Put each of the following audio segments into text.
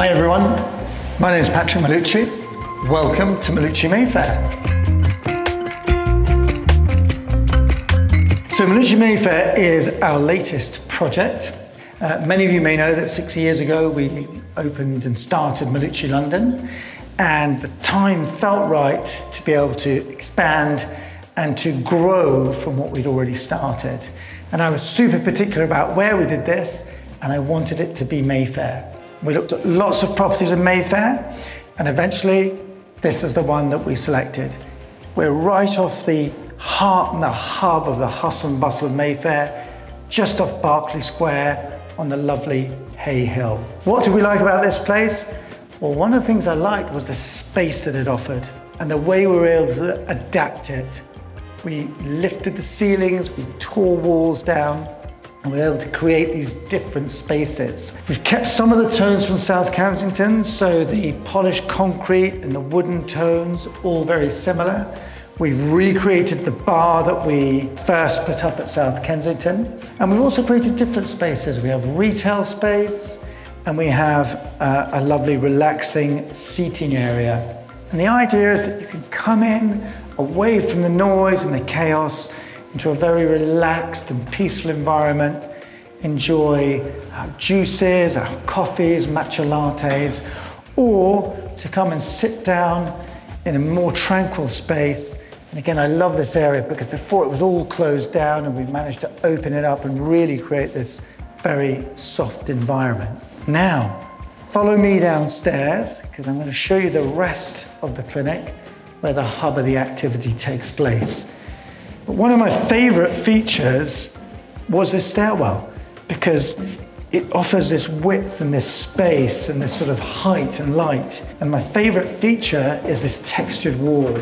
Hi everyone, my name is Patrick Mallucci. Welcome to Mallucci Mayfair. So Mallucci Mayfair is our latest project. Uh, many of you may know that six years ago we opened and started Mallucci London and the time felt right to be able to expand and to grow from what we'd already started. And I was super particular about where we did this and I wanted it to be Mayfair. We looked at lots of properties in Mayfair, and eventually, this is the one that we selected. We're right off the heart and the hub of the hustle and bustle of Mayfair, just off Berkeley Square on the lovely Hay Hill. What do we like about this place? Well, one of the things I liked was the space that it offered and the way we were able to adapt it. We lifted the ceilings, we tore walls down, we're able to create these different spaces. We've kept some of the tones from South Kensington, so the polished concrete and the wooden tones, all very similar. We've recreated the bar that we first put up at South Kensington. And we've also created different spaces. We have retail space, and we have uh, a lovely relaxing seating area. And the idea is that you can come in away from the noise and the chaos into a very relaxed and peaceful environment, enjoy our juices, our coffees, matcha lattes, or to come and sit down in a more tranquil space. And again, I love this area because before it was all closed down and we've managed to open it up and really create this very soft environment. Now, follow me downstairs because I'm going to show you the rest of the clinic where the hub of the activity takes place. But one of my favorite features was this stairwell because it offers this width and this space and this sort of height and light. And my favorite feature is this textured wall,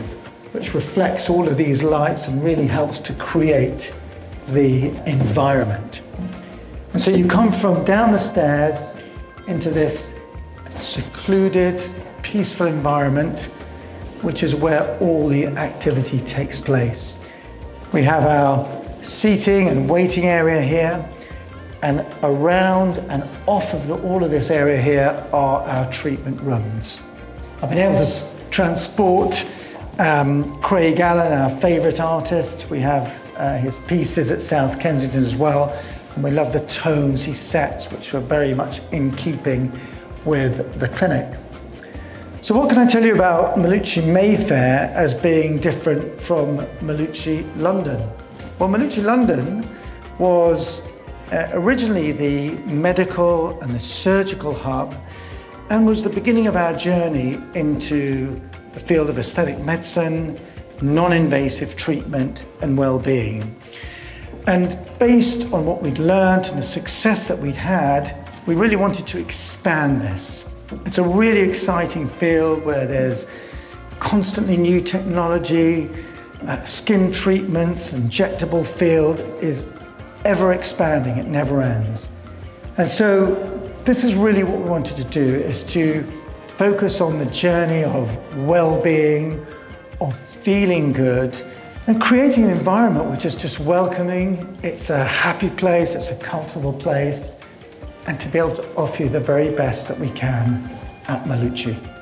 which reflects all of these lights and really helps to create the environment. And so you come from down the stairs into this secluded, peaceful environment, which is where all the activity takes place. We have our seating and waiting area here, and around and off of the, all of this area here are our treatment rooms. I've been able to transport um, Craig Allen, our favourite artist. We have uh, his pieces at South Kensington as well, and we love the tones he sets, which are very much in keeping with the clinic. So what can I tell you about Mallucci Mayfair as being different from Mallucci London? Well, Mallucci London was uh, originally the medical and the surgical hub and was the beginning of our journey into the field of aesthetic medicine, non-invasive treatment and well-being. And based on what we'd learned and the success that we'd had, we really wanted to expand this. It's a really exciting field where there's constantly new technology, uh, skin treatments, injectable field is ever expanding, it never ends. And so this is really what we wanted to do, is to focus on the journey of well-being, of feeling good, and creating an environment which is just welcoming, it's a happy place, it's a comfortable place, and to be able to offer you the very best that we can at Mallucci.